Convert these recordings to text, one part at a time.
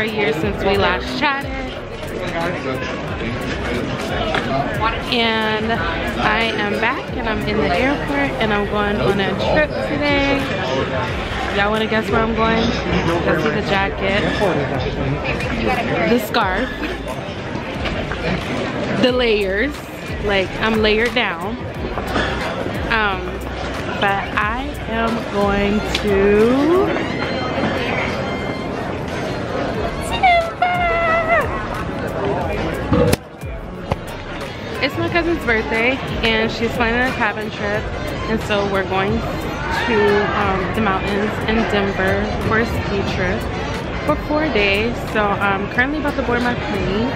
a year since we last chatted. And I am back and I'm in the airport and I'm going on a trip today. Y'all wanna guess where I'm going? Let's see the jacket, the scarf, the layers. Like I'm layered down. Um, but I am going to It's my cousin's birthday and she's planning a cabin trip and so we're going to um, the mountains in Denver for a ski trip for four days. So I'm currently about to board my plane.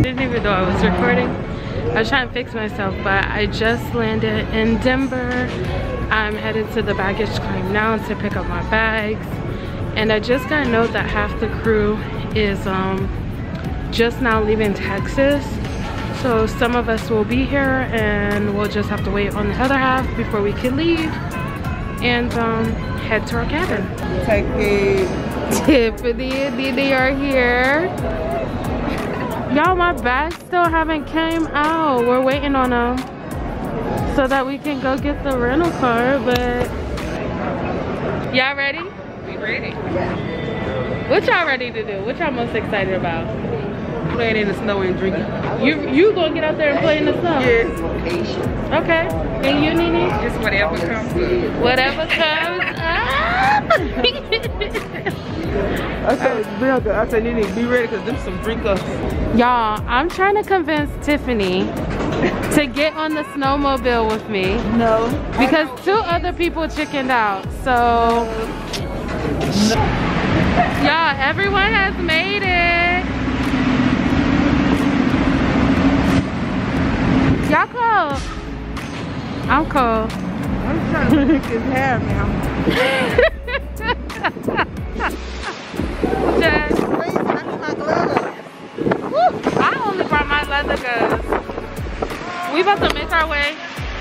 Didn't even know I was recording. I was trying to fix myself, but I just landed in Denver I'm headed to the baggage claim now to pick up my bags. And I just got a note that half the crew is um, just now leaving Texas. So some of us will be here and we'll just have to wait on the other half before we can leave and um, head to our cabin. Take it. Tiffany and Didi are here. Y'all, my bags still haven't came out. We're waiting on them so that we can go get the rental car, but y'all ready? We ready. What y'all ready to do? What y'all most excited about? Playing in the snow and drinking. You you gonna get out there and play in the snow? Yes. Okay. And you, Nene? Just whatever comes up. Whatever comes up. I said, Bianca, I said, Nene, be ready because them some. Y'all, I'm trying to convince Tiffany to get on the snowmobile with me. No. Because two other people chickened out. So, y'all, everyone has made it. Y'all cold. I'm cold. I'm trying to pick his hair now. Just, Crazy, My gloves. I only brought my leather gloves. We about to make our way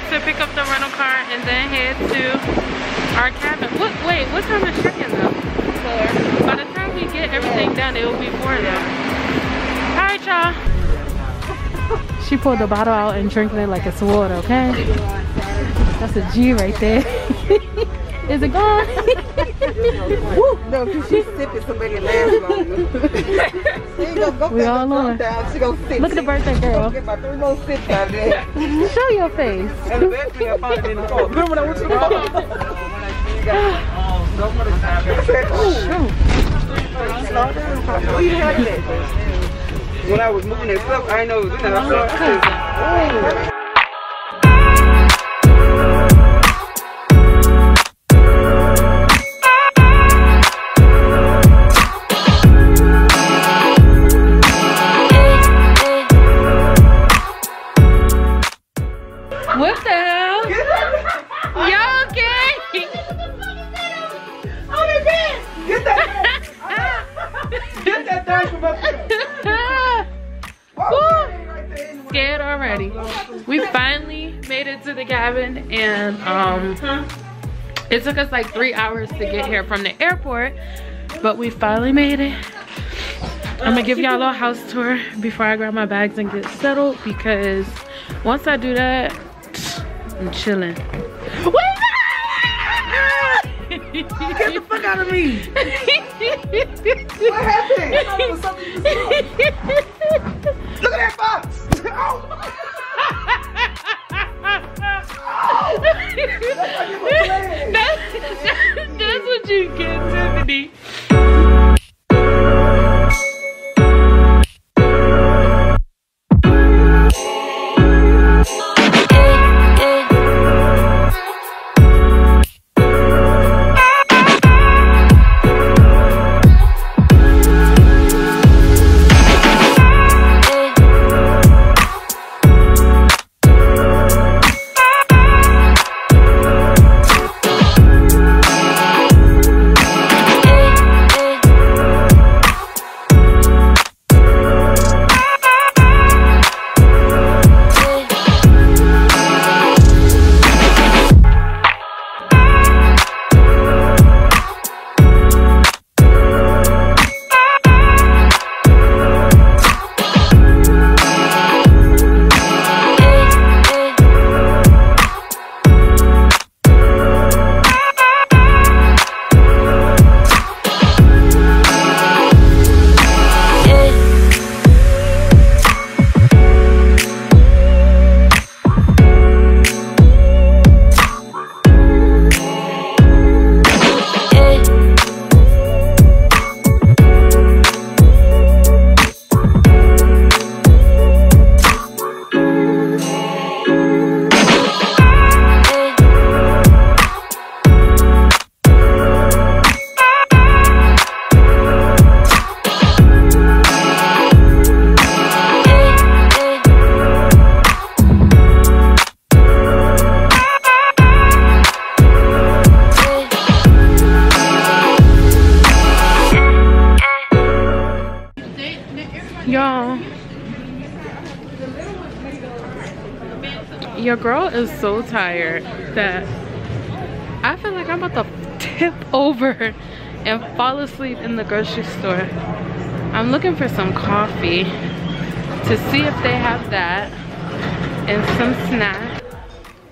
to pick up the rental car and then head to our cabin. What, wait, what time is check-in though? Four. By the time we get everything done, it will be four then. All right, y'all. She pulled the bottle out and drinking it like it's water, okay? That's a G right there. Is it gone? No, because she's sipping somebody last longer. Go We all and calm down. She gonna sit. Look at the birthday girl. get my three more sips there. Show your face. And the I found it in the car. Remember when I went to the car? I said, ooh. Slow down. Where you had that? When I was moving that stuff, I know it was in there. I said, I and um it took us like three hours to get here from the airport, but we finally made it. I'm gonna give y'all a little house tour before I grab my bags and get settled because once I do that, I'm chilling. Get the fuck out of me. What happened? I thought it was something you. Look at that box. Oh. That's, that's what you get, Tiffany. Fall asleep in the grocery store. I'm looking for some coffee to see if they have that and some snack.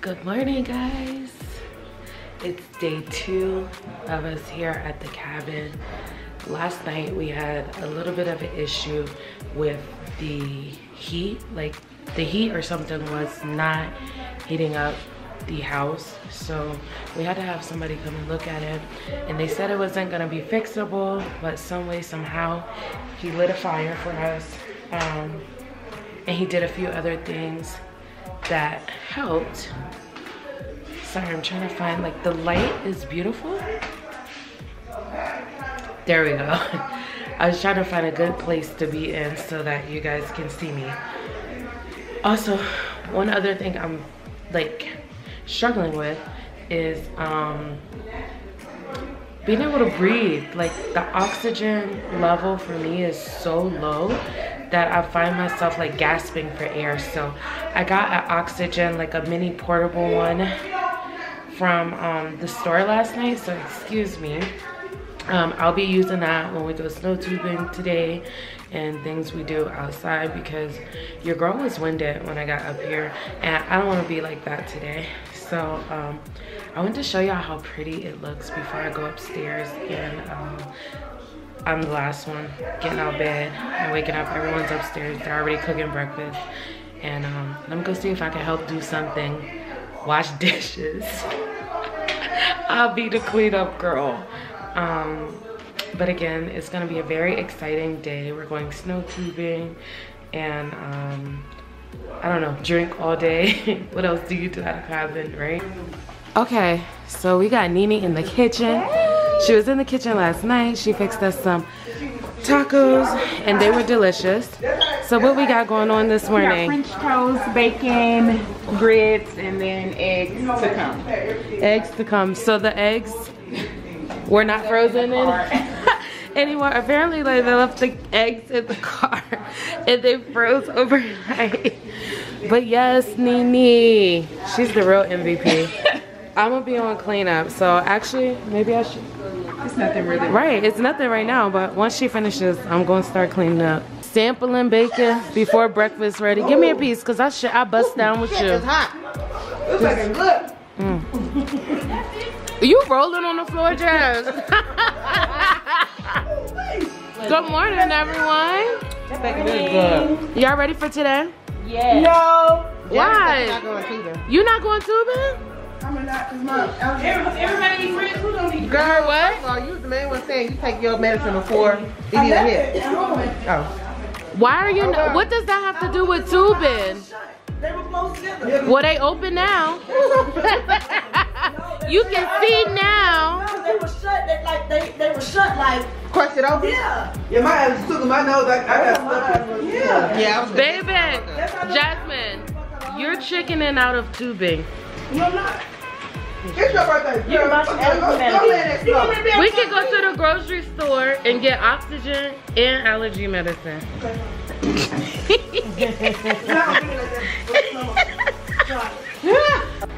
Good morning, guys. It's day two of us here at the cabin. Last night we had a little bit of an issue with the heat, like the heat or something was not heating up the house. So we had to have somebody come and look at it. And they said it wasn't gonna be fixable but some way somehow he lit a fire for us. Um, and he did a few other things that helped. Sorry i'm trying to find like the light is beautiful. There we go. I was trying to find a good place to be in so that you guys can see me. Also one other thing i'm like struggling with is um being able to breathe. Like the oxygen level for me is so low that I find myself like gasping for air. So I got an oxygen like a mini portable one from um, the store last night. So excuse me. Um, I'll be using that when we go snow tubing today and things we do outside because your girl was winded when I got up here. And I don't want to be like that today. So um, I want to show y'all how pretty it looks before I go upstairs and um, I'm the last one getting out of bed and waking up. Everyone's upstairs. They're already cooking breakfast. And um, let me go see if I can help do something. Wash dishes. I'll be the cleanup girl. Um, but again, it's gonna be a very exciting day. We're going snow tubing and um, I don't know, drink all day. what else do you do at a cabin, right? Okay, so we got Nini in the kitchen. She was in the kitchen last night. She fixed us some tacos and they were delicious. So what we got going on this morning? French toast, bacon, grits, and then eggs to come. Eggs to come. So the eggs were not frozen in anymore. Apparently like they left the eggs in the car and they froze overnight. But yes, Nene, she's the real MVP. I'm gonna be on cleanup, so actually maybe I should. It's nothing really. Right, it's nothing right now, but once she finishes, I'm gonna start cleaning up. Sampling bacon before breakfast ready. Give me a piece, cause I should I bust down with you. It's hot. It's looking good. Mm. You rolling on the floor, Jazz. Good morning, everyone. That bacon is good. Y'all ready for today? Yeah. No. Why? Not going to You not going tubing? I'm not, cause my, Everybody need friends who don't need Girl, what? Oh, you was the main one saying you take your medicine before it even hit. Oh. Why are you? Oh, not, what does that have to do with tubing? They were close together. Well, they open now. you can see now. No, they were shut. They like they they were shut like Crushed it open? yeah. Yeah, my ass took my nose. I, I got oh, stuck. Yeah. Yeah, I was Baby, Jasmine, you're chickening out of tubing. No, I'm not. It's your birthday. You're about to Go- ask go- me that go again. ahead and You smoke. want me to be We can go to the grocery store and get oxygen and allergy medicine. Don't look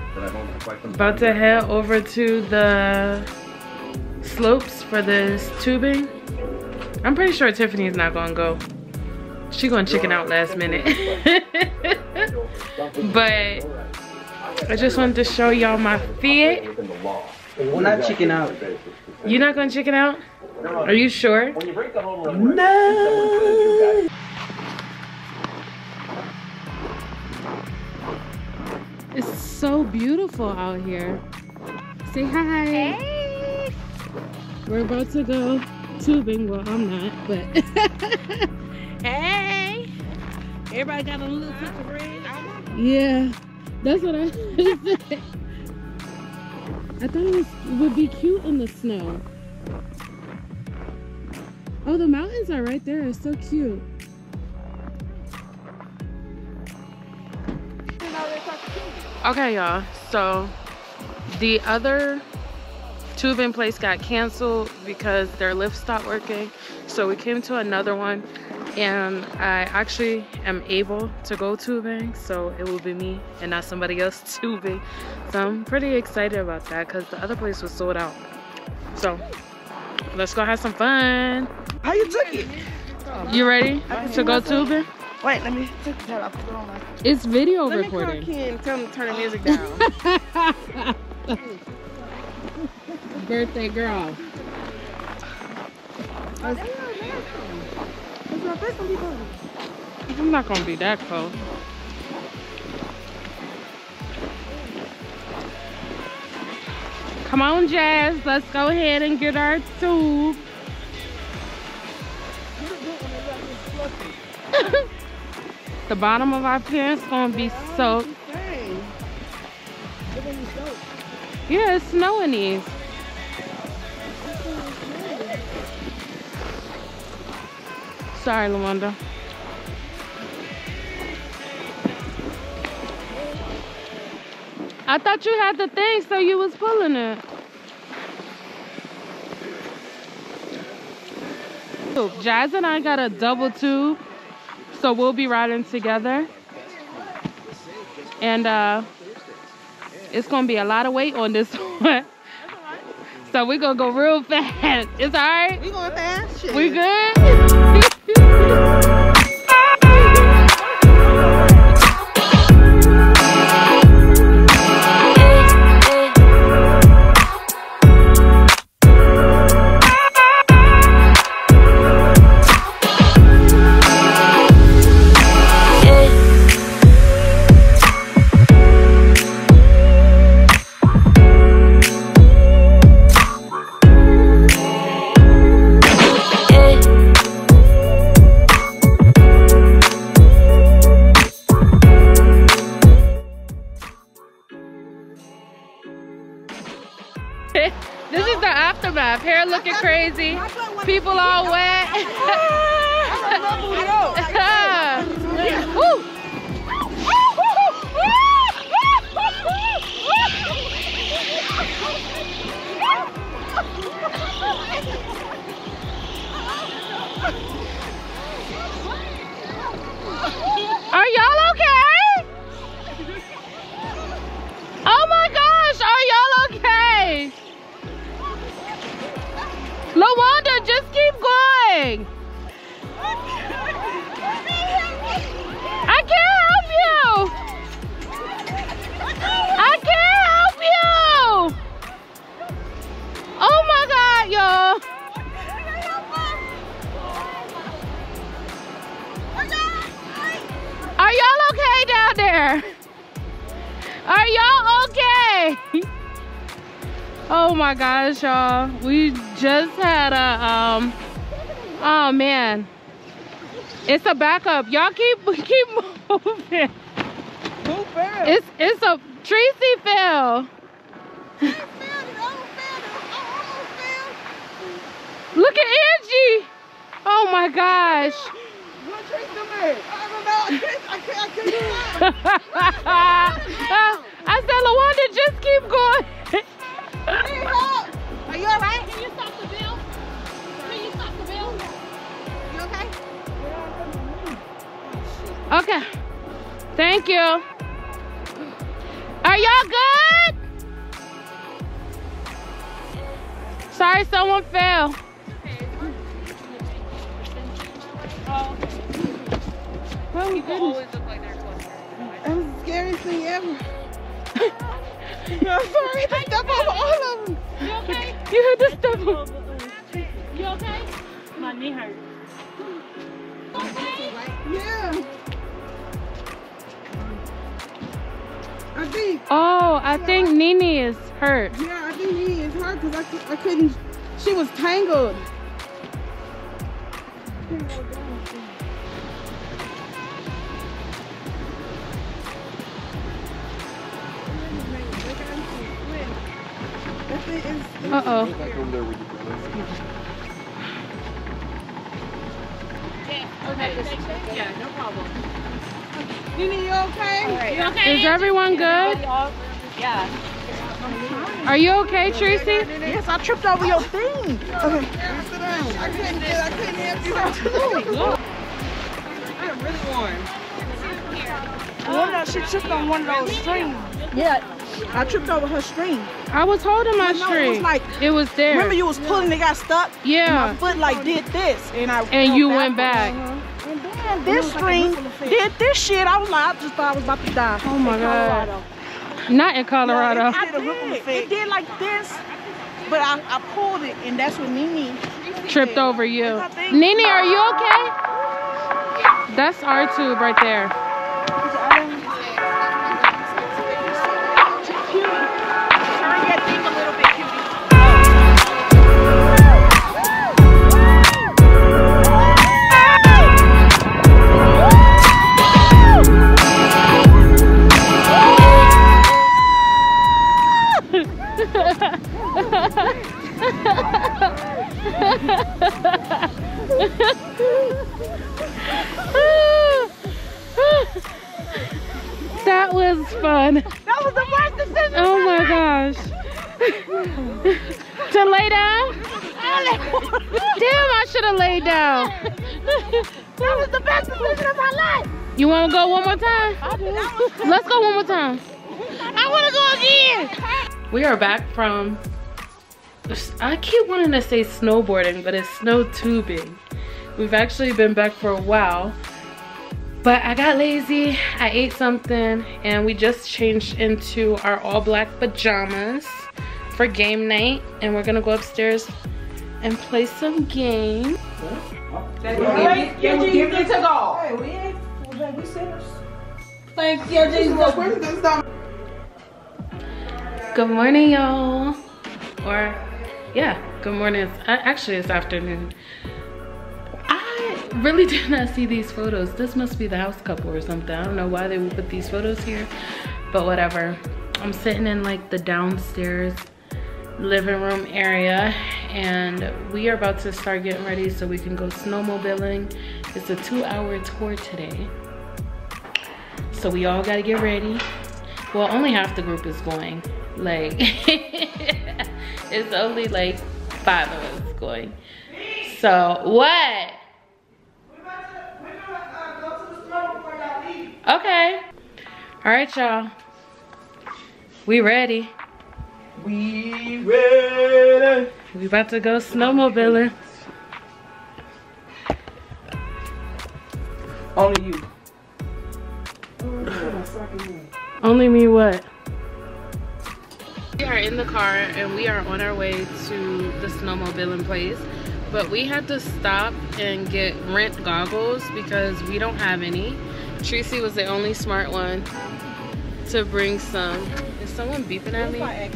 About to head over to the slopes for this tubing. I'm pretty sure Tiffany's not gonna go. She gonna chicken out last minute. but I just wanted to show y'all my feet. Well, not chicken out. You're not gonna chicken out? Are you sure? No. So beautiful out here. Say hi. Hey. We're about to go tubing. Well, I'm not, but hey. Everybody got a little touch of rain. Yeah. That's what I said. I thought it, was, it would be cute in the snow. Oh, the mountains are right there. It's so cute. Okay, y'all. So the other tubing place got canceled because their lift stopped working. So we came to another one and I actually am able to go tubing. So it will be me and not somebody else tubing. So I'm pretty excited about that because the other place was sold out. So let's go have some fun. How you took it? You ready to go tubing? Wait, let me take that off. Put it on my- It's video Let me call recording. Ken tell him to turn the music down. Birthday girl. I'm not gonna be that close. Come on, Jazz. Let's go ahead and get our tube. The bottom of our pants gonna be soaked. Yeah, it's snowing these. Sorry, Lawanda. I thought you had the thing, so you was pulling it. Jazz and I got a double tube, so we'll be riding together. And uh, it's gonna be a lot of weight on this one. So we're gonna go real fast. It's all right? We going fast? Shit. We good? Hair looking crazy. People all wet. Are y'all Lawanda, just keep going. Oh my gosh, y'all. We just had a um oh man. It's a backup. Y'all keep keep moving. Who fell? It's it's a Tracy fell. Look at Angie. Oh my gosh. What them at? I don't know. I can't, I can't, I can't I said, Lawanda, just keep going. Are you alright? Can you stop the bill? Can you stop the bill? You okay? Okay. Thank you. Are y'all good? Sorry, someone fell. Oh, my goodness. That was the scariest thing ever. I'm sorry. I step over all of them. You okay? You had to step on. You okay? My knee hurt. Okay? Yeah. I think, Oh, I think Nini is hurt. yeah, I think he is hurt because I, I couldn't, she was tangled. Thing is. Uh-oh. Back over there with you, brother. Yeah, no problem. Nene, you okay? You okay? Is everyone good? Yeah. Are you okay, Tracy? Yes, I tripped over your thing. Okay. Sit down. I couldn't get. I couldn't help you. I'm really warm. One of she tripped on one of those strings. Yeah, I tripped over her string. I was holding my No, it was string. like- It was there. Remember you was pulling, it got stuck. And my foot like did this, and I. And fell you went backwards. back. And then this string did this shit. I was like, I just thought I was about to die. Oh my In God. Colorado. Not in Colorado. I did. It did like this, but I, I pulled it, and that's what Nene. Tripped over you. I think- Nene, are you okay? That's our tube right there. Are back from, I keep wanting to say snowboarding, but it's snow tubing. We've actually been back for a while, but I got lazy, I ate something, and we just changed into our all black pajamas for game night, and we're gonna go upstairs and play some games. Hey, we ain't. We sinners. Thank you, Jesus. Good morning, y'all. Or, yeah, good morning. Actually, it's afternoon. I really did not see these photos. This must be the house couple or something. I don't know why they would put these photos here, but whatever. I'm sitting in like the downstairs living room area and we are about to start getting ready so we can go snowmobiling. It's a two hour tour today. So we all gotta get ready. Well, only half the group is going. Like, it's only like five of us going. So, what? Okay. All right, y'all. We ready. We ready. We about to go snowmobiling. Only you. Only me what? We are in the car and we are on our way to the snowmobiling place. But we had to stop and get rent goggles because we don't have any. Tracy was the only smart one to bring some. Is someone beeping at me?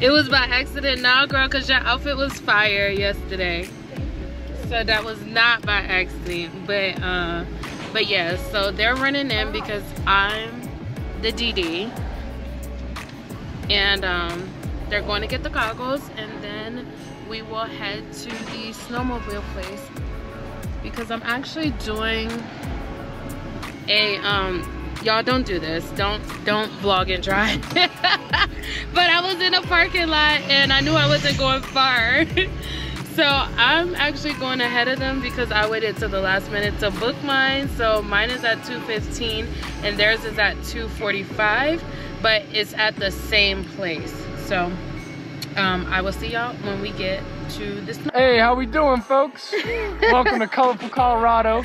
It was by accident now, girl, because your outfit was fire yesterday. So that was not by accident. But uh but yeah, so they're running in because I'm the DD. And um they're going to get the goggles and then we will head to the snowmobile place because I'm actually doing a um y'all don't do this. Don't don't vlog and drive. But i was in a parking lot and i knew i wasn't going far. So i'm actually going ahead of them because i waited till the last minute to book mine. So mine is at 2:15 and theirs is at 2:45 but it's at the same place so um i will see y'all when we get to this Hey, how we doing, folks? Welcome to Colorful Colorado.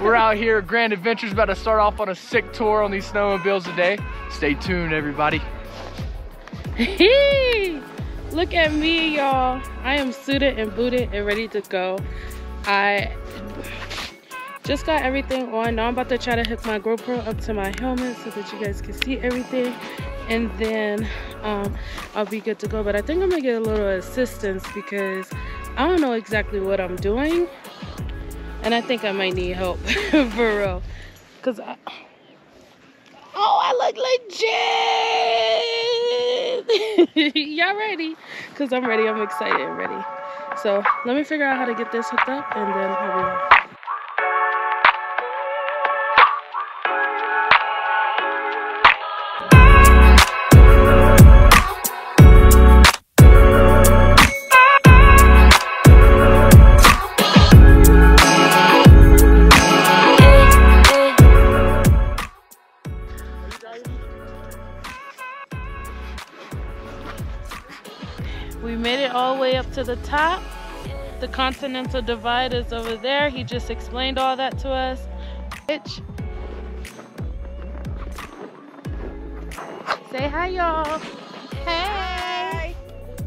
We're out here at Grand Adventures, about to start off on a sick tour on these snowmobiles today. Stay tuned, everybody. Look at me, y'all. I am suited and booted and ready to go. I just got everything on. Now I'm about to try to hook my GoPro up to my helmet so that you guys can see everything. And then um, I'll be good to go. But I think I'm gonna get a little assistance because I don't know exactly what I'm doing. And I think I might need help for real. Cause I, oh, I look legit. it. Y'all ready? Cause I'm ready. I'm excited and ready. So let me figure out how to get this hooked up, and then I'll be. We made it all the way up to the top. The Continental Divide is over there. He just explained all that to us. Bitch. Say hi, y'all. Hey.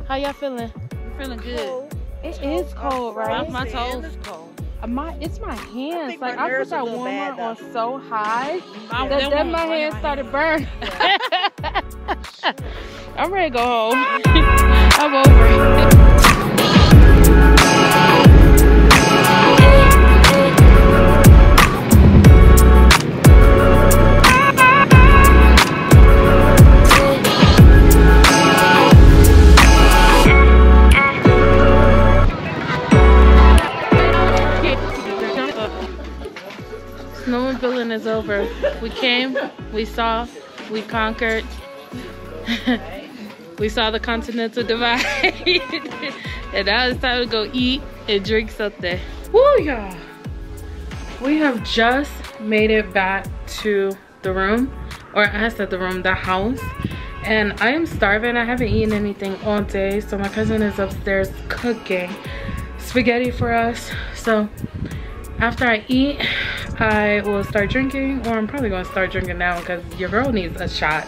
How y'all feeling? I'm Feeling good. It is cold, right? My toes cold. My, it's my hands. think Like my I put that warmer bad, on so high I- that them then my hands my started burning. I'm ready to go home. I'm over Snowmobiling is over. We came, we saw, we conquered. we saw the Continental Divide. and now it's time to go eat and drink something. Woo, y'all. We have just made it back to the room, or I said the room, the house. And I am starving. I haven't eaten anything all day. So my cousin is upstairs cooking spaghetti for us. So after I eat, I will start drinking, or I'm probably gonna start drinking now because your girl needs a shot.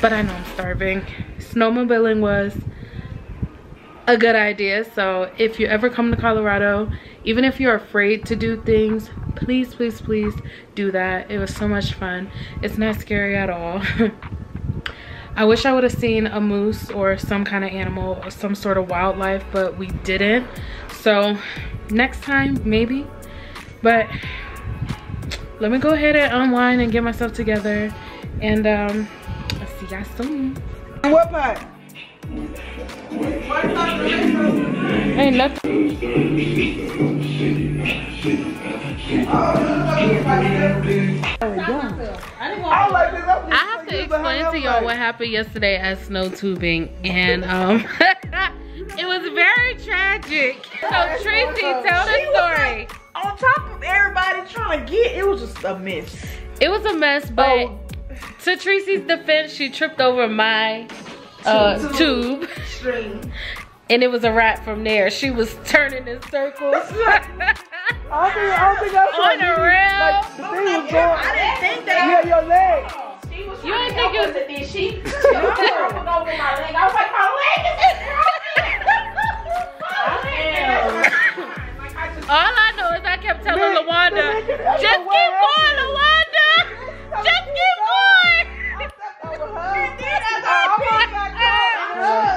But I know I'm starving. Snowmobiling was a good idea. So if you ever come to Colorado, even if you're afraid to do things, please, please, please do that. It was so much fun. It's not scary at all. I wish I would have seen a moose or some kind of animal some sort of wildlife, but we didn't. So next time, maybe. But let me go ahead and unwind and get myself together. And um, I'll see y'all soon. What part? Ain't. I have to explain to y'all what happened yesterday at snow tubing, and um, it was very tragic. So Tracy, tell She the was story. On top of everybody trying to get, it was just a mess. It was a mess, but Oh. to Tracy's defense, she tripped over my uh, Tube. tube, String. and it was a wrap from there. She was turning in circles. I don't think, I think that's On what the you- rail. Like, the thing was going. I didn't think that. Yeah, your leg. you didn't think it was Did she? She was over my leg. I was like, my leg is All I know is I kept telling Man, Lawanda, just keep going, Lawanda. Just keep going.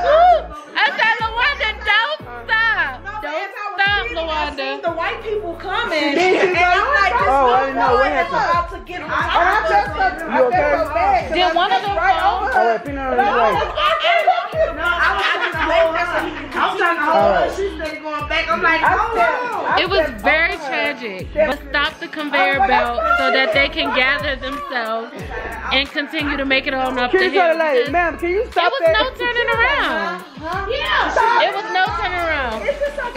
Woo! I said, Lawanda, don't stop. Don't stop, Lawanda. The white people coming. Did and I'm like, this Oh, I little know. What boy is happened? about to get on And I top of just us. I You okay? so bad. 'cause Did one of stepped them right fall? over her. Oh, peanut But I was like, I can't. No, I was just hold her. I was trying to hold her. She going back. I'm like, hold on. It was very tragic. But stop the conveyor belt so that they can gather themselves and continue to make it on up the Can you hill. tell the lady, because ma'am, can you It was no turning around. Yeah. It was no turning around.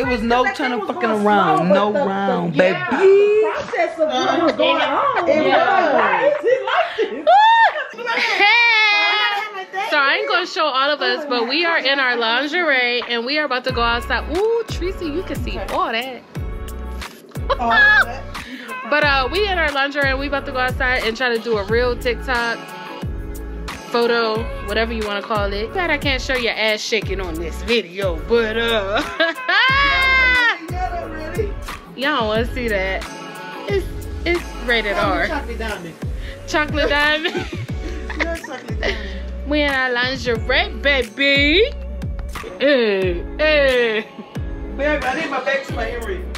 It was no turning fucking around, no round, baby. The process of what was uh, going on. It Yeah. was. Why is it like this? Hey! So I ain't gonna show all of us, but we are in our lingerie and we are about to go outside. Ooh, Tracy, you can see all that. but uh, we in our lingerie and we about to go outside and try to do a real TikTok photo, whatever you want to call it. Glad I can't show your ass shaking on this video, but uh, y'all don't want to see that. It's it's rated R. Chocolate diamond. Chocolate diamond. Chocolate diamond. We in our lingerie, baby. Hey, hey. Babe, I need my back to my earring.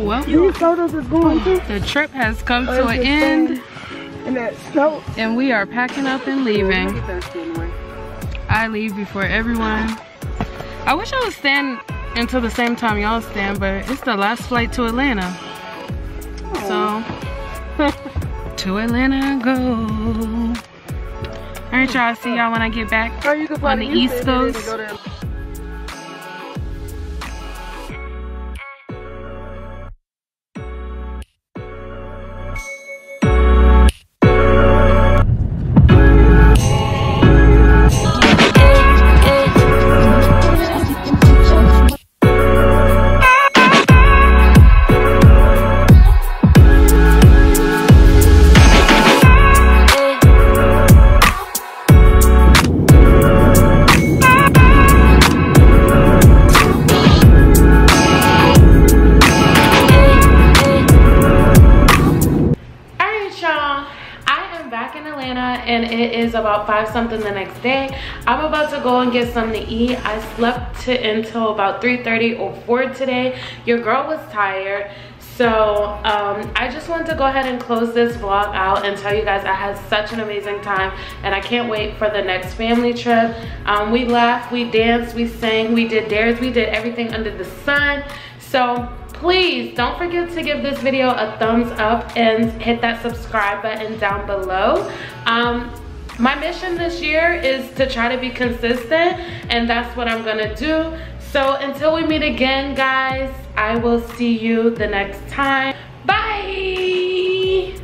Well, These photos is going too. the trip has come oh, to an end. And that snow. And we are packing up and leaving. I leave before everyone. I wish I was staying until the same time y'all stand, but it's the last flight to Atlanta. So, oh. to Atlanta go. All right, y'all. See y'all when I get back Or you can on the East Houston and then Coast. It is about five something the next day. I'm about to go and get something to eat. I slept to, until about 3.30 or 4 today. Your girl was tired. So um, I just wanted to go ahead and close this vlog out and tell you guys I had such an amazing time and I can't wait for the next family trip. Um, we laughed, we danced, we sang, we did dares, we did everything under the sun. So please don't forget to give this video a thumbs up and hit that subscribe button down below. Um, my mission this year is to try to be consistent and that's what I'm gonna do. So until we meet again, guys, I will see you the next time. Bye!